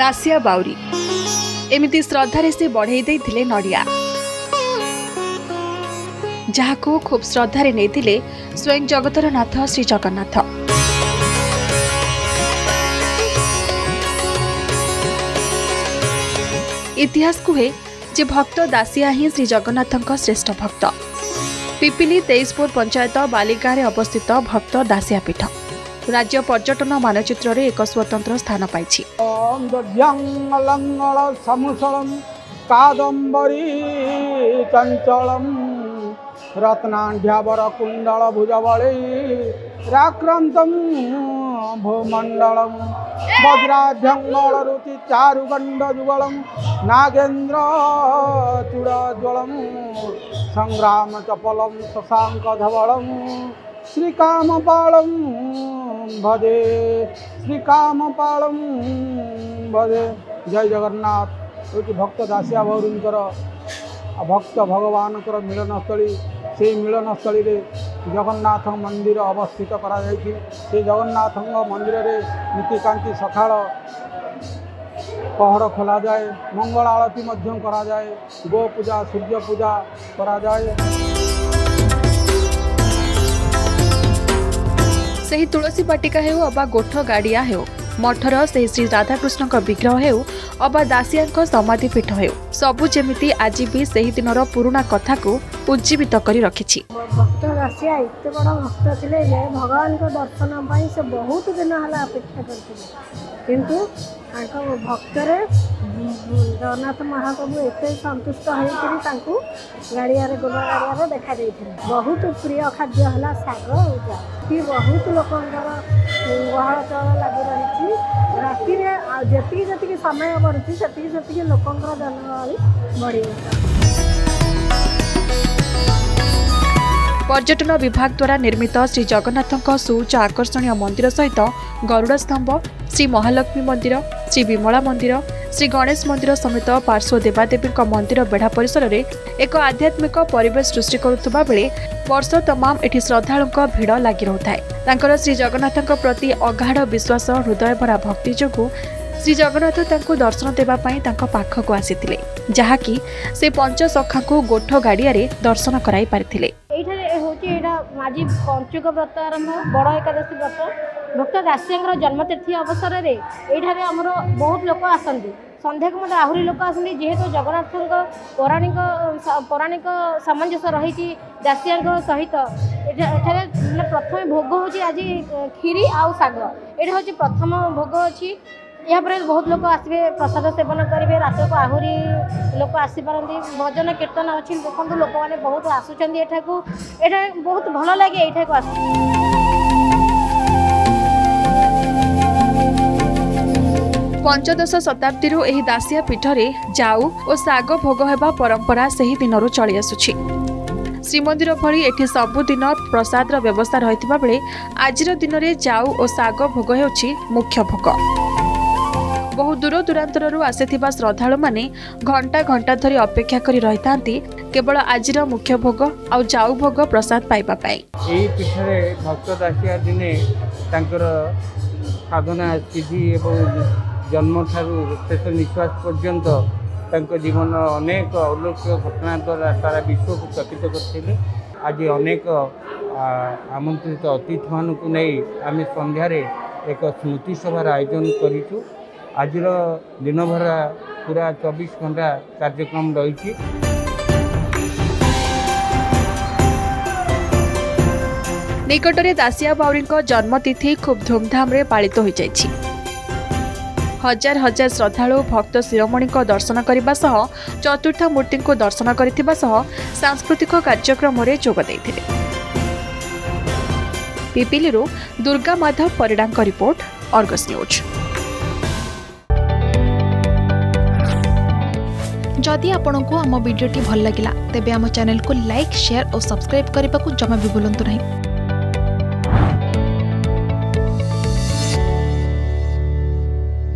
ଦାସିଆ ବାଉରୀ। ଏମିତି ଶ୍ରଦ୍ଧାରେ ସେ ବଢ଼େଇ ଦେଇଥିଲେ ନଡ଼ିଆ। ଯାହାକୁ ଖୁବ୍ ଶ୍ରଦ୍ଧାରେ ନେଇଥିଲେ ସ୍ୱୟଂ ଜଗତର ନାଥ ଶ୍ରୀ ଜଗନ୍ନାଥ। ଇତିହାସ କୁହେ ଯେ ଭକ୍ତ ଦାସିଆ ହିଁ ଶ୍ରୀ ଜଗନ୍ନାଥଙ୍କ ଶ୍ରେଷ୍ଠ ଭକ୍ତ। ପିପିଲି ତେଇଶପୁର ପଞ୍ଚାୟତ ବାଲିଗାଁରେ ଅବସ୍ଥିତ ଭକ୍ତ ଦାସିଆ ପୀଠ ରାଜ୍ୟ ପର୍ଯ୍ୟଟନ ମାନଚିତ୍ରରେ ଏକ ସ୍ୱତନ୍ତ୍ର ସ୍ଥାନ ପାଇଛି। सौन्दर्यङ्गलङ्गल समुसलं कादम्बरी चञ्चलं रत्नाढ्यावरकुण्डलभुजबलै राक्रान्तं भूमण्डलं वज्राभ्यङ्गलरुचिचारुगण्डजुगलं नागेन्द्रचूडज्वलं सङ्ग्रामचपलं शशाङ्कधवलं श्रीकामपालं ভজে শ্রীকামপালম ভজে জয় জগন্নাথ ହେଉଛି ଭକ୍ତ ଦାସିଆ ଭଉରୀଙ୍କର ଭକ୍ତ ଭଗବାନଙ୍କର ମିଳନସ୍ଥଳୀ ସେହି ମିଳନସ୍ଥଳୀରେ ଜଗନ୍ନାଥ ମନ୍ଦିର ଅବସ୍ଥିତ କରାଯାଇଛି ସେ ଜଗନ୍ନାଥଙ୍କ ମନ୍ଦିରରେ ନୀତିକାନ୍ତି ସକାଳ ପହଡ଼ ଖୋଲାଯାଏ ମଙ୍ଗଳ ଆଳତୀ ମଧ୍ୟ କରାଯାଏ ଗୋ ପୂଜା ସୂର୍ଯ୍ୟ ପୂଜା କରାଯାଏ ସେହି ତୁଳସୀ ବାଟିକା ହେଉ ଅବା ଗୋଠ ଗାଡ଼ିଆ ହେଉ ମଠର ସେହି ଶ୍ରୀ ରାଧାକୃଷ୍ଣଙ୍କ ବିଗ୍ରହ ହେଉ ଅବା ଦାସିଆଙ୍କ ସମାଧି ପୀଠ ହେଉ ସବୁ ଯେମିତି ଆଜି ବି ସେହି ଦିନର ପୁରୁଣା କଥାକୁ ଉଜ୍ଜୀବିତ କରି ରଖିଛି। ଭକ୍ତ ଦାସିଆ ଏତେ ବଡ଼ ଭକ୍ତ ଥିଲେ ଯେ ଭଗବାନଙ୍କ ଦର୍ଶନ ପାଇଁ ସେ ବହୁତ ଦିନ ହେଲା ଅପେକ୍ଷା କରିଥିଲେ। କିନ୍ତୁ ତାଙ୍କ ଭକ୍ତରେ ଜଗନ୍ନାଥ ମହାପ୍ରଭୁ ଏତେ ସନ୍ତୁଷ୍ଟ ହୋଇକରି ତାଙ୍କୁ ଗାଡ଼ିଆରେ ଗୋବା ଗାଡ଼ିଆରେ ଦେଖା ଦେଇଥିଲେ। ବହୁତ ପ୍ରିୟ ଖାଦ୍ୟ ହେଲା ଶାଗ ଆଉ ଯା ଏଠି ବହୁତ ଲୋକଙ୍କର ଗହଳ ଚହଳ ଲାଗି ରହିଛି। ରାତିରେ ଆଉ ଯେତିକି ଯେତିକି ସମୟ ବଢ଼ୁଛି ସେତିକି ସେତିକି ଲୋକଙ୍କର ଜନଗହଳି ବଢ଼ିଯାଉଛି ପର୍ଯ୍ୟଟନ ବିଭାଗ ଦ୍ୱାରା ନିର୍ମିତ ଶ୍ରୀ ଜଗନ୍ନାଥଙ୍କ ସୁଉଚ୍ଚ ଆକର୍ଷଣୀୟ ମନ୍ଦିର ସହିତ ଗରୁଡ଼ ସ୍ତମ୍ଭ ଶ୍ରୀ ମହାଲକ୍ଷ୍ମୀ ମନ୍ଦିର ଶ୍ରୀ ବିମଳା ମନ୍ଦିର ଶ୍ରୀ ଗଣେଶ ମନ୍ଦିର ସମେତ ପାର୍ଶ୍ୱ ଦେବାଦେବୀଙ୍କ ମନ୍ଦିର ବେଢ଼ା ପରିସରରେ ଏକ ଆଧ୍ୟାତ୍ମିକ ପରିବେଶ ସୃଷ୍ଟି କରୁଥିବା ବେଳେ ବର୍ଷ ତମାମ ଏଠି ଶ୍ରଦ୍ଧାଳୁଙ୍କ ଭିଡ଼ ଲାଗି ରହୁଥାଏ। ତାଙ୍କର ଶ୍ରୀ ଜଗନ୍ନାଥଙ୍କ ପ୍ରତି ଅଗାଢ଼ ବିଶ୍ୱାସ ହୃଦୟଭରା ଭକ୍ତି ଯୋଗୁଁ ଶ୍ରୀ ଜଗନ୍ନାଥ ତାଙ୍କୁ ଦର୍ଶନ ଦେବା ପାଇଁ ତାଙ୍କ ପାଖକୁ ଆସିଥିଲେ ଯାହାକି ସେ ପଞ୍ଚସଖାଙ୍କୁ ଗୋଠ ଗାଡ଼ିଆରେ ଦର୍ଶନ କରାଇ ପାରିଥିଲେ। ଏଇଠାରେ ହେଉଛି ଏଇଟା ଆଜି ପଞ୍ଚୁକ ବ୍ରତ ଆରମ୍ଭ ବଡ଼ ଏକାଦଶୀ ବ୍ରତ। ଭକ୍ତ ଦାସିଆଙ୍କର ଜନ୍ମତିଥି ଅବସରରେ ଏଇଠାରେ ଆମର ବହୁତ ଲୋକ ଆସନ୍ତି। ସନ୍ଧ୍ୟାକୁ ମଧ୍ୟ ଆହୁରି ଲୋକ ଆସନ୍ତି ଯେହେତୁ ଜଗନ୍ନାଥଙ୍କ ପୌରାଣିକ ପୌରାଣିକ ସାମଞ୍ଜସ୍ୟ ରହିଛି ଦାସିଆଙ୍କ ସହିତ। ଏଠା- ଏଠାରେ ମାନେ ପ୍ରଥମେ ଭୋଗ ହେଉଛି ଆଜି କ୍ଷୀରି ଆଉ ଶାଗ। ଏଇଟା ହେଉଛି ପ୍ରଥମ ଭୋଗ ଅଛି। ଏହାପରେ ବହୁତ ଲୋକ ଆସିବେ ପ୍ରସାଦ ସେବନ କରିବେ। ରାତକୁ ଆହୁରି ଲୋକ ଆସିପାରନ୍ତି। ଭଜନ କୀର୍ତ୍ତନ ଅଛି। ଦେଖନ୍ତୁ ଲୋକମାନେ ବହୁତ ଆସୁଛନ୍ତି ଏଠାକୁ। ଏଇଟା ବହୁତ ଭଲ ଲାଗେ ଏଇଠାକୁ ଆସି ପଞ୍ଚଦଶ ଶତାବ୍ଦୀରୁ ଏହି ଦାସିଆ ପୀଠରେ ଯାଉ ଓ ଶାଗ ଭୋଗ ହେବା ପରମ୍ପରା ସେହି ଦିନରୁ ଚଳି ଆସୁଛି। ଶ୍ରୀମନ୍ଦିର ଭଳି ଏଠି ସବୁଦିନ ପ୍ରସାଦର ବ୍ୟବସ୍ଥା ରହିଥିବା ବେଳେ ଆଜିର ଦିନରେ ଯାଉ ଓ ଶାଗ ଭୋଗ ହେଉଛି ମୁଖ୍ୟ ଭୋଗ। ବହୁ ଦୂର ଦୂରାନ୍ତରରୁ ଆସିଥିବା ଶ୍ରଦ୍ଧାଳୁମାନେ ଘଣ୍ଟା ଘଣ୍ଟା ଧରି ଅପେକ୍ଷା କରି ରହିଥାନ୍ତି କେବଳ ଆଜିର ମୁଖ୍ୟ ଭୋଗ ଆଉ ଯାଉ ଭୋଗ ପ୍ରସାଦ ପାଇବା ପାଇଁ। ଏହି ପୀଠରେ ଭକ୍ତ ଦାସିଆ ଦିନେ ତାଙ୍କର ସାଧନା ସିଦ୍ଧି ଏବଂ ଜନ୍ମଠାରୁ ଶେଷ ନିଶ୍ୱାସ ପର୍ଯ୍ୟନ୍ତ ତାଙ୍କ ଜୀବନର ଅନେକ ଅଲୌକିକ ଘଟଣା ଦ୍ୱାରା ସାରା ବିଶ୍ୱକୁ ଚକିତ କରିଥିଲେ। ଆଜି ଅନେକ ଆ, ଆମନ୍ତ୍ରିତ ଅତିଥିମାନଙ୍କୁ ନେଇ ଆମେ ସନ୍ଧ୍ୟାରେ ଏକ ସ୍ମୃତି ସଭାର ଆୟୋଜନ କରିଛୁ। ଆଜିର ଦିନଭରା ପୁରା ଚବିଶ ଘଣ୍ଟା କାର୍ଯ୍ୟକ୍ରମ ରହିଛି। ନିକଟରେ ଦାସିଆ ବାଉରୀଙ୍କ ଜନ୍ମତିଥି ଖୁବ୍ ଧୁମ୍ଧାମ୍ରେ ପାଳିତ ହୋଇଯାଇଛି। ହଜାର ହଜାର ଶ୍ରଦ୍ଧାଳୁ ଭକ୍ତ ଶିରୋମଣିଙ୍କ ଦର୍ଶନ କରିବା ସହ ଚତୁର୍ଥ ମୂର୍ତ୍ତିଙ୍କୁ ଦର୍ଶନ କରିଥିବା ସହ ସାଂସ୍କୃତିକ କାର୍ଯ୍ୟକ୍ରମରେ ଯୋଗ ଦେଇଥିଲେ ପିପିଲିରୁ ଦୁର୍ଗା ମାଧବ ପରିଡ଼ାଙ୍କ ରିପୋର୍ଟ ଅର୍ଗସ୍ ନ୍ୟୁଜ୍ ଯଦି ଆପଣଙ୍କୁ ଆମ ଭିଡ଼ିଓଟି ଭଲ ଲାଗିଲା ତେବେ ଆମ ଚ୍ୟାନେଲକୁ ଲାଇକ୍ ସେୟାର ଓ ସବସ୍କ୍ରାଇବ୍ କରିବାକୁ ଜମା ବି ଭୁଲନ୍ତୁ ନାହିଁ